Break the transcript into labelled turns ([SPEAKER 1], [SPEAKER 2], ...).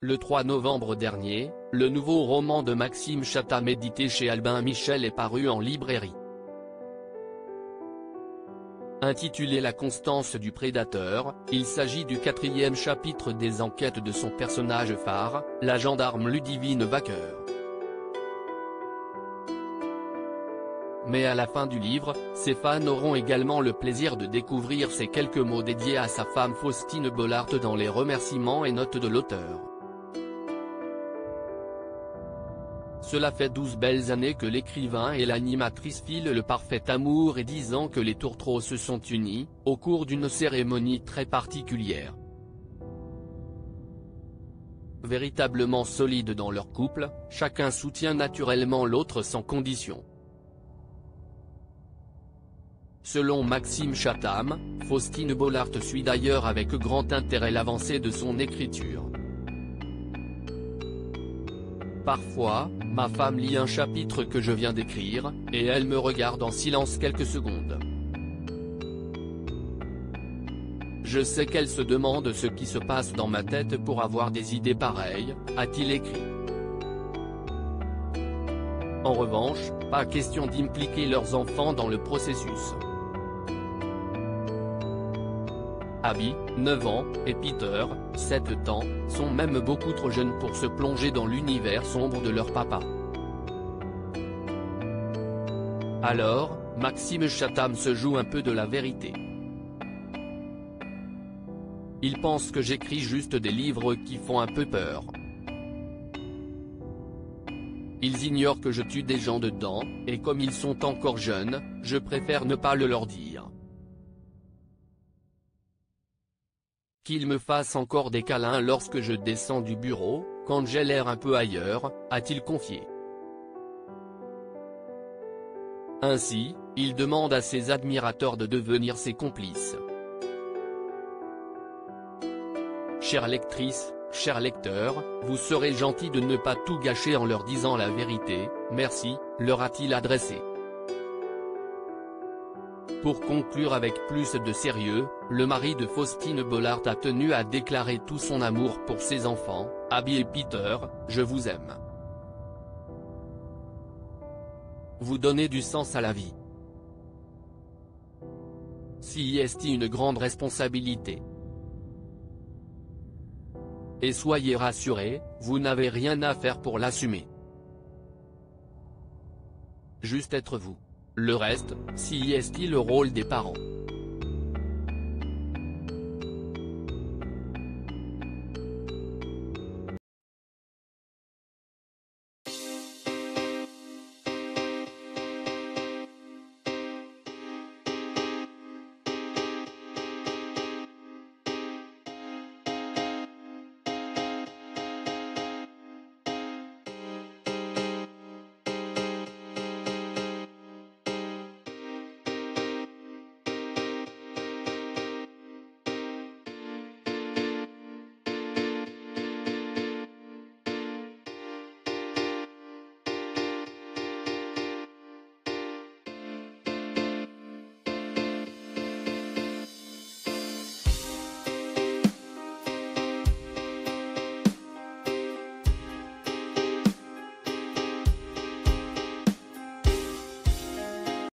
[SPEAKER 1] Le 3 novembre dernier, le nouveau roman de Maxime Chatham édité chez Albin Michel est paru en librairie. Intitulé La constance du prédateur, il s'agit du quatrième chapitre des enquêtes de son personnage phare, la gendarme Ludivine Vaqueur. Mais à la fin du livre, ses fans auront également le plaisir de découvrir ces quelques mots dédiés à sa femme Faustine Bollard dans les remerciements et notes de l'auteur. Cela fait douze belles années que l'écrivain et l'animatrice filent le parfait amour et dix ans que les tourtereaux se sont unis, au cours d'une cérémonie très particulière. Véritablement solides dans leur couple, chacun soutient naturellement l'autre sans condition. Selon Maxime Chatham, Faustine Bollard suit d'ailleurs avec grand intérêt l'avancée de son écriture. Parfois, ma femme lit un chapitre que je viens d'écrire, et elle me regarde en silence quelques secondes. Je sais qu'elle se demande ce qui se passe dans ma tête pour avoir des idées pareilles, a-t-il écrit. En revanche, pas question d'impliquer leurs enfants dans le processus. Abby, 9 ans, et Peter, 7 ans, sont même beaucoup trop jeunes pour se plonger dans l'univers sombre de leur papa. Alors, Maxime Chatham se joue un peu de la vérité. Il pense que j'écris juste des livres qui font un peu peur. Ils ignorent que je tue des gens dedans, et comme ils sont encore jeunes, je préfère ne pas le leur dire. Qu'il me fasse encore des câlins lorsque je descends du bureau, quand j'ai l'air un peu ailleurs, a-t-il confié. Ainsi, il demande à ses admirateurs de devenir ses complices. Chère lectrice, cher lecteur, vous serez gentil de ne pas tout gâcher en leur disant la vérité, merci, leur a-t-il adressé. Pour conclure avec plus de sérieux, le mari de Faustine Bollard a tenu à déclarer tout son amour pour ses enfants, Abby et Peter, je vous aime. Vous donnez du sens à la vie. Si est une grande responsabilité. Et soyez rassurés, vous n'avez rien à faire pour l'assumer. Juste être vous. Le reste, si est le rôle des parents?